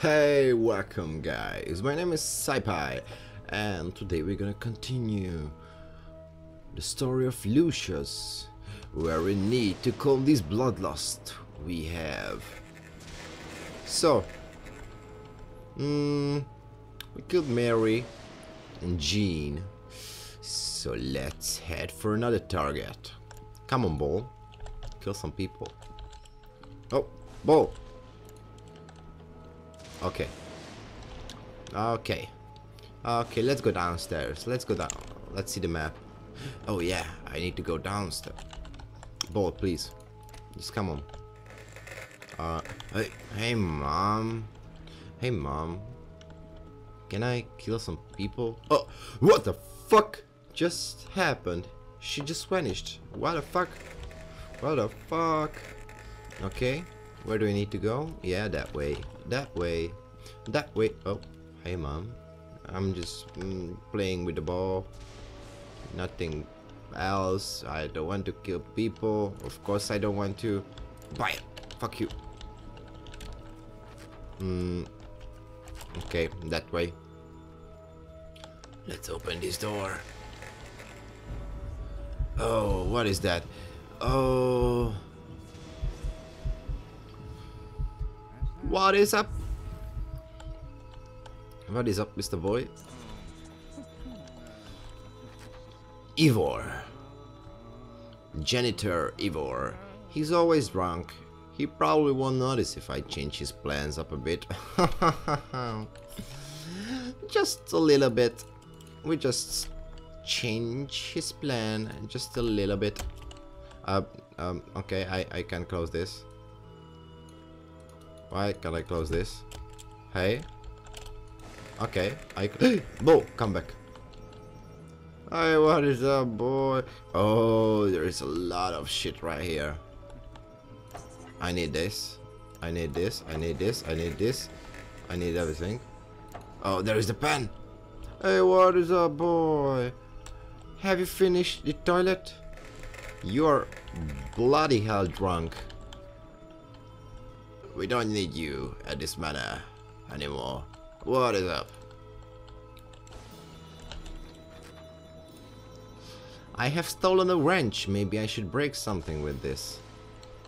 Hey, welcome guys, my name is Saipai and today we're gonna continue the story of Lucius where we need to calm this bloodlust we have. So, mm, we killed Mary and Jean, so let's head for another target. Come on, Ball, kill some people. Oh, Ball! Okay. Okay. Okay, let's go downstairs. Let's go down. Let's see the map. Oh yeah, I need to go downstairs. Ball, please. Just come on. Uh, hey, hey, mom. Hey, mom. Can I kill some people? Oh, what the fuck just happened? She just vanished. What the fuck? What the fuck? Okay, where do we need to go? Yeah, that way. That way. That way. Oh, hey mom. I'm just mm, playing with the ball. Nothing else. I don't want to kill people. Of course I don't want to. Buy it. Fuck you. Hmm. Okay, that way. Let's open this door. Oh, what is that? Oh. What is up? What is up, Mr. Boy? Ivor. Janitor Ivor. He's always drunk. He probably won't notice if I change his plans up a bit. just a little bit. We just change his plan just a little bit. Uh, um, okay, I, I can close this. Why can I close this? Hey? Okay, I... Bo, come back. Hey, what is up, boy? Oh, there is a lot of shit right here. I need this. I need this. I need this. I need this. I need everything. Oh, there is the pen. Hey, what is up, boy? Have you finished the toilet? You're bloody hell drunk. We don't need you at this manor anymore. What is up? I have stolen a wrench. Maybe I should break something with this.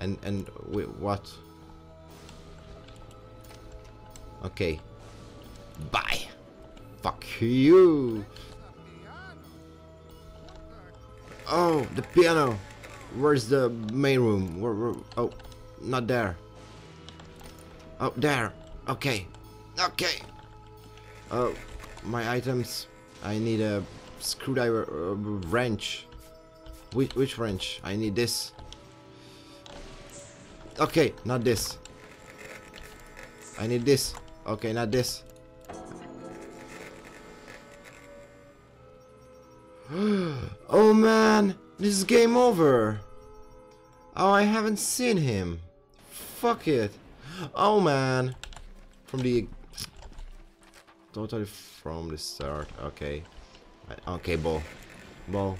And and wait, what? Okay. Bye. Fuck you. Oh, the piano. Where's the main room? Where, where, oh, not there. Oh, there. Okay. Okay. Oh, my items. I need a screwdriver uh, wrench. Which, which wrench? I need this. Okay, not this. I need this. Okay, not this. oh man, this is game over. Oh, I haven't seen him. Fuck it. Oh man. From the... Totally from the start. Okay. Okay, ball. Ball.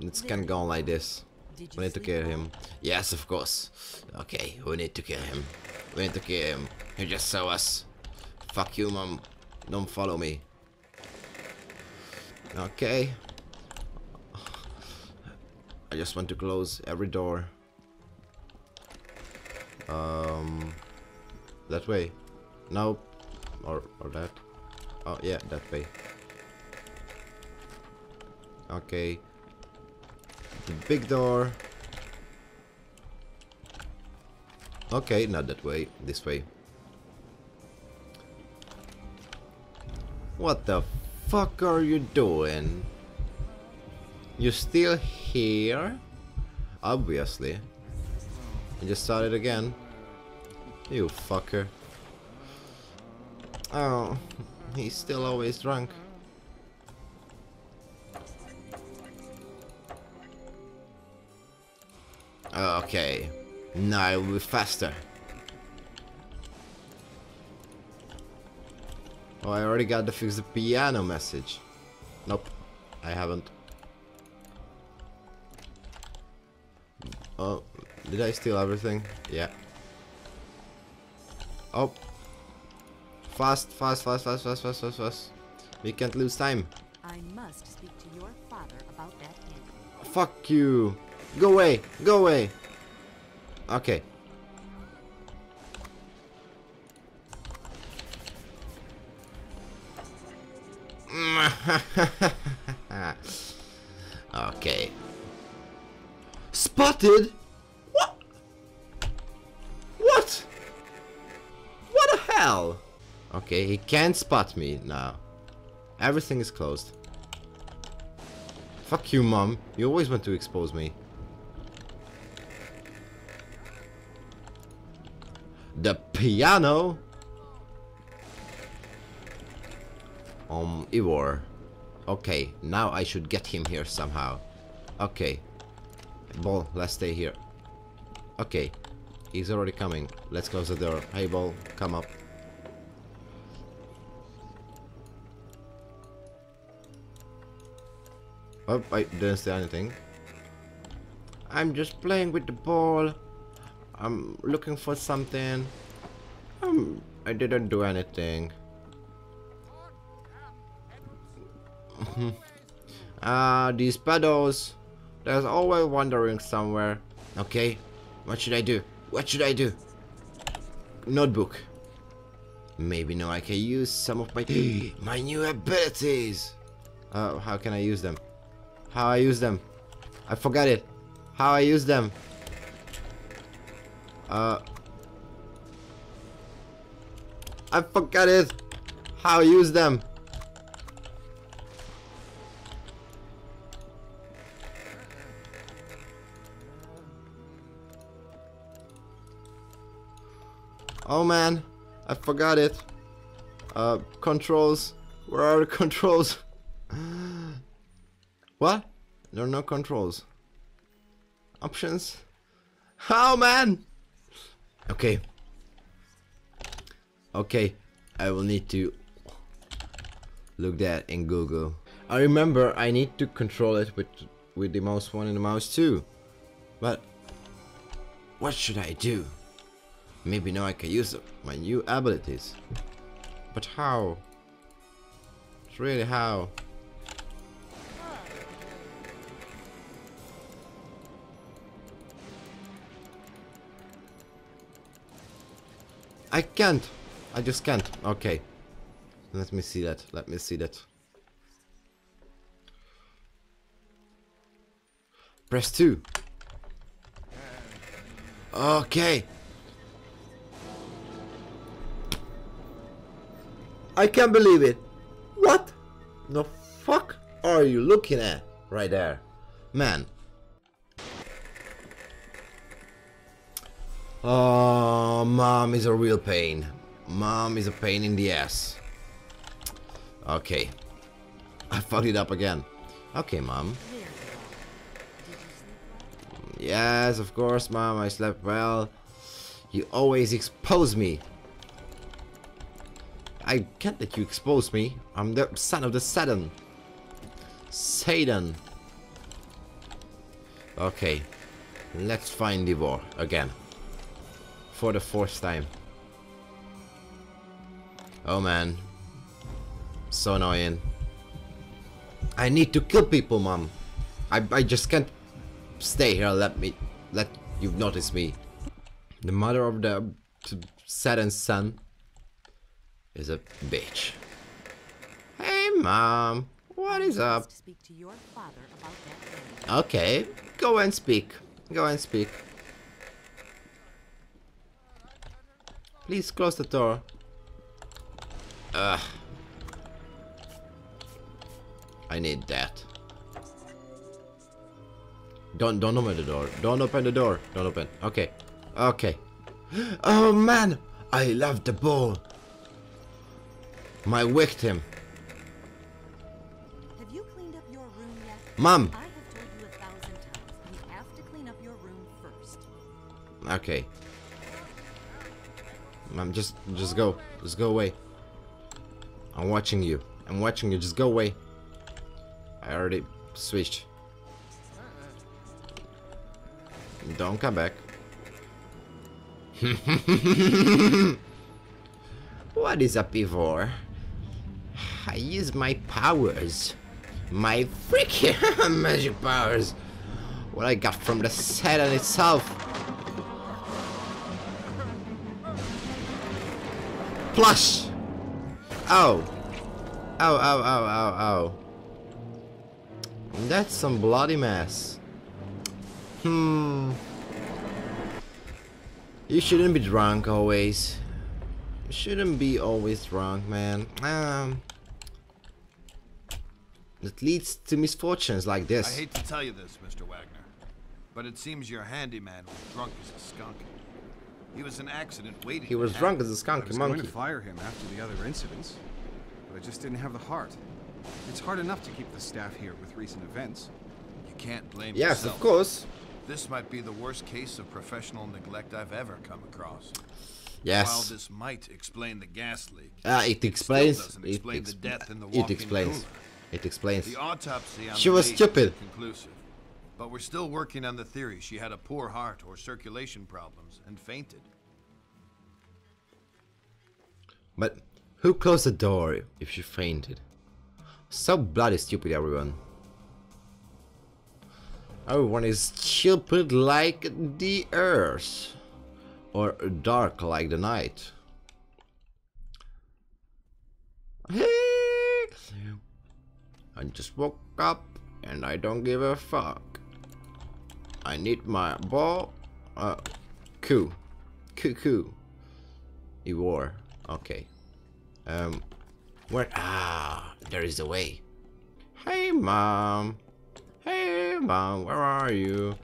It's gonna go on like this. We need to kill him. Yes, of course. Okay, we need to kill him. We need to kill him. He just saw us. Fuck you, mom. Don't follow me. Okay. I just want to close every door. Um, that way. Nope. Or, or that. Oh, yeah, that way. Okay. The big door. Okay, not that way. This way. What the fuck are you doing? You still here? Obviously. You just started again. You fucker. Oh, he's still always drunk. Okay, now it will be faster. Oh, I already got to fix the piano message. Nope, I haven't. Oh, did I steal everything? Yeah. Oh. Fast, fast, fast, fast, fast, fast, fast, fast. We can't lose time. I must speak to your father about that inn. Fuck you. Go away. Go away. Okay. okay. Spotted? He can't spot me now. Everything is closed. Fuck you, mom. You always want to expose me. The piano? Um, Ivor. Okay, now I should get him here somehow. Okay. Ball, let's stay here. Okay. He's already coming. Let's close the door. Hey, Ball, come up. Oh, I didn't say anything. I'm just playing with the ball. I'm looking for something. Um, I didn't do anything. Ah, uh, these pedals. There's always wandering somewhere. Okay, what should I do? What should I do? Notebook. Maybe now I can use some of my my new abilities. Uh, how can I use them? How I use them? I forgot it. How I use them? Uh, I forgot it. How I use them? Oh man, I forgot it. Uh, controls. Where are the controls? What? There are no controls. Options? Oh man! Okay. Okay, I will need to look that in Google. I remember I need to control it with with the mouse 1 and the mouse 2. But what should I do? Maybe now I can use my new abilities. But how? It's really how? I can't. I just can't. Okay. Let me see that. Let me see that. Press 2. Okay. I can't believe it. What the fuck are you looking at right there? Man. Oh, mom is a real pain. Mom is a pain in the ass. Okay. I fucked it up again. Okay, mom. Yes, of course, mom. I slept well. You always expose me. I can't let you expose me. I'm the son of the Satan. Satan. Okay. Let's find Ivor again. For the fourth time. Oh man. So annoying. I need to kill people, mom. I, I just can't stay here. Let me, let you notice me. The mother of the Satan's son is a bitch. Hey, Mom. What is up? Okay, go and speak. Go and speak. Please close the door. Ugh. I need that. Don't don't open the door. Don't open the door. Don't open. Okay. Okay. Oh man! I love the ball. My victim. Have you cleaned up your room yet? Mom. I have told you a thousand times. You have to clean up your room first. Okay. Mom, just just go. Just go away. I'm watching you. I'm watching you. Just go away. I already switched. Don't come back. What is up, Ivor? I use my powers. My freaking magic powers. What I got from the Saturn itself. Plush! Oh. Oh, oh, oh, oh, oh. That's some bloody mess. Hmm. You shouldn't be drunk always. You shouldn't be always drunk, man. Um. That leads to misfortunes like this. I hate to tell you this, Mr. Wagner, but it seems your handyman was drunk as a skunk. He was an accident waiting. He was to drunk as a skunk I was going monkey. to fire him after the other incidents, but I just didn't have the heart. It's hard enough to keep the staff here with recent events. You can't blame Yes, yourself. of course. This might be the worst case of professional neglect I've ever come across. While Yes. this might explain the gas leak, Ah, it explains. It, explain the death in the it explains. It explains. the autopsy on She the was stupid. conclusive. But we're still working on the theory she had a poor heart or circulation problems and fainted. But who closed the door if she fainted? So bloody stupid, everyone. Everyone is stupid like the earth. Or dark like the night. I just woke up and I don't give a fuck. I need my ball. Uh, coo. Coo coo. Ivor. Okay. Um, where? Ah, there is a way. Hey, mom. Hey, mom, where are you?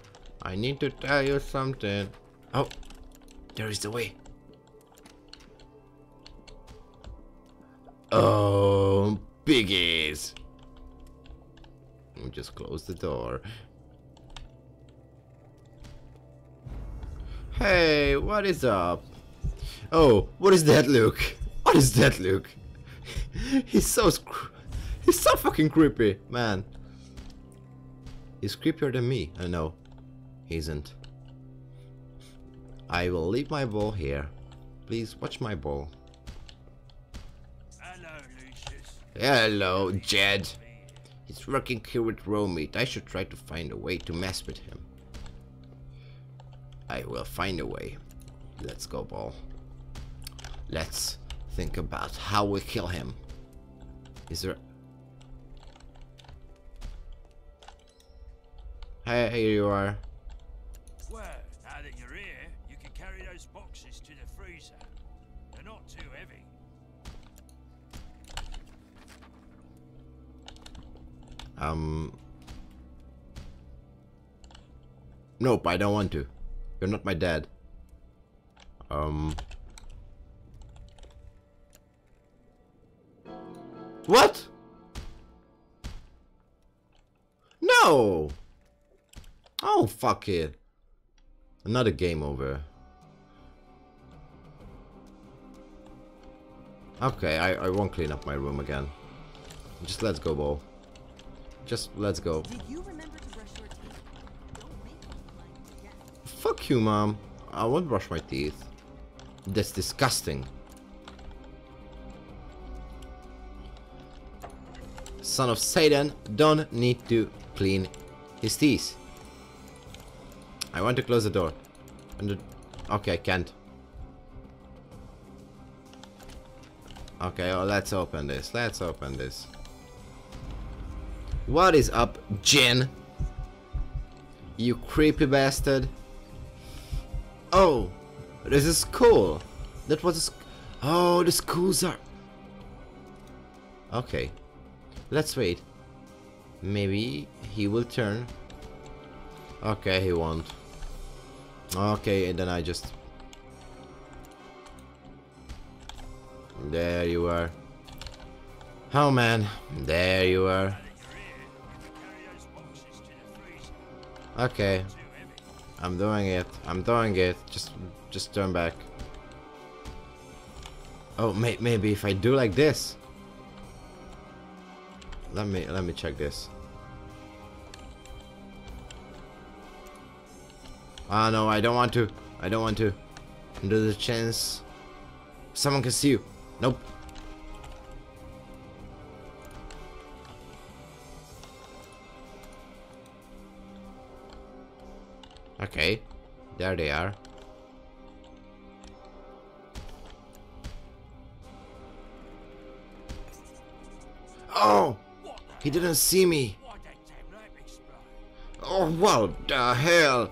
I need to tell you something. Oh, there is the way. Oh, biggies. Just close the door. Hey, what is up? Oh, what is that, Luke? What is that, Luke? he's so he's so fucking creepy, man. He's creepier than me. I know, he isn't. I will leave my ball here. Please watch my ball. Hello, Lucius. Hello, Jed. He's working here with Romit. I should try to find a way to mess with him. I will find a way. Let's go, ball. Let's think about how we kill him. Is there... Hey, here you are. Well, now that you're here, you can carry those boxes to the freezer. They're not too heavy. Um... Nope, I don't want to. You're not my dad. Um... What? No! Oh, fuck it. Another game over. Okay, I, I won't clean up my room again. Just let's go, ball. Just let's go. Fuck you, mom. I won't brush my teeth. That's disgusting. Son of Satan don't need to clean his teeth. I want to close the door. And. Okay, I can't. Okay, let's open this. Let's open this. What is up, Jin? You creepy bastard. Oh, this is cool. That was Oh, the schools are... Okay. Let's wait. Maybe he will turn. Okay, he won't. Okay, and then I just... There you are. Oh man, there you are. Okay. I'm doing it. I'm doing it. Just, just turn back. Oh, may maybe if I do like this. Let me, let me check this. Ah no, I don't want to. I don't want to. There's a chance someone can see you. Nope. Okay, there they are. Oh! He didn't see me! Oh, what the hell?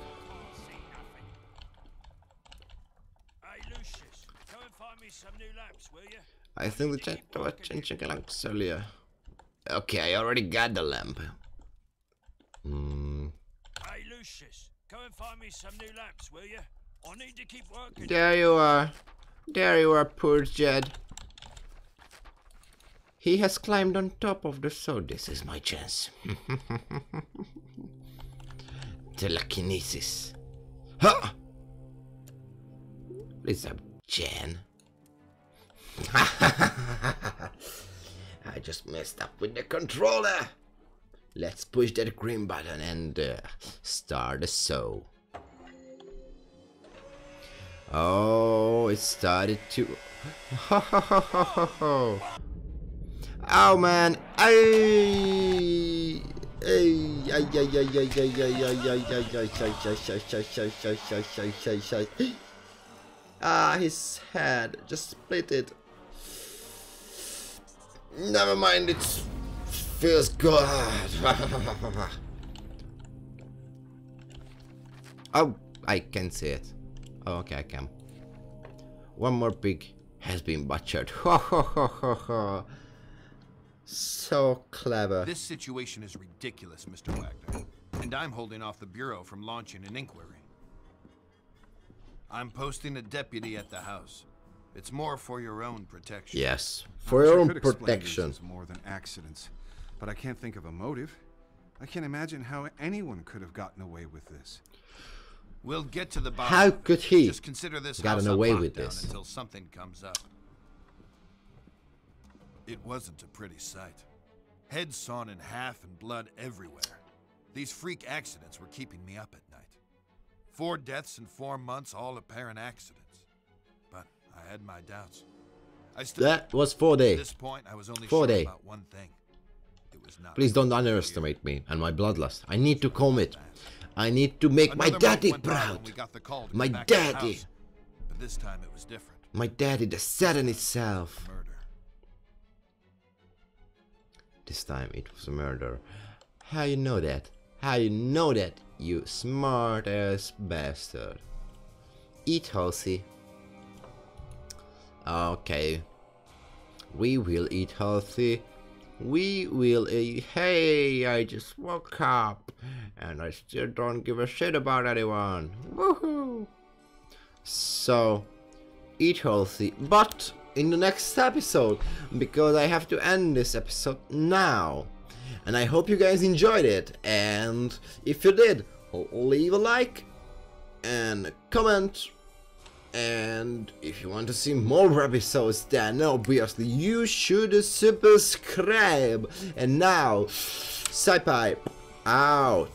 I think the chat was changing lamps earlier. Okay, I already got the lamp. Mm. Hey Lucius, find me some new lamps, will you? I need to keep working. There you are. There you are, poor Jed. He has climbed on top of the so this is my chance. Telekinesis. Ha! What's up, Jen? I just messed up with the controller. Let's push that green button and uh, start the show. Oh, it started to... oh man, I... Ah, his head just split it. Never mind, it's feels good. oh, I can see it. Oh, okay, I can. One more pig has been butchered. Ho ho ho ho ho. So clever. This situation is ridiculous, Mr. Wagner. And I'm holding off the Bureau from launching an inquiry. I'm posting a deputy at the house. It's more for your own protection. Yes, for wish I your own could explain these protection. more than accidents, but I can't think of a motive. I can't imagine how anyone could have gotten away with this. We'll get to the bottom. How of it. could he Just consider this gotten house on away with this? until something comes up. It wasn't a pretty sight. Heads sawn in half and blood everywhere. These freak accidents were keeping me up at night. Four deaths in four months, all apparent accidents. But I had my doubts. I still That was four at days. this point I was only Four sure day. about one thing. It was not Please don't underestimate me and my bloodlust. I need to calm it. I need to make my Another daddy went by when proud. we got the call to My go back to the daddy. house. But this time it was different. My daddy, the Saturn itself. Murder. This time it was a murder. How you know that? How you know that, you smart ass bastard? Eat healthy. Okay. We will eat healthy. We will eat. Hey, I just woke up and I still don't give a shit about anyone. Woohoo! So, eat healthy, but in the next episode because I have to end this episode now. And I hope you guys enjoyed it. And if you did, leave a like and comment. And if you want to see more episodes, then obviously you should subscribe. And now, Saipai out.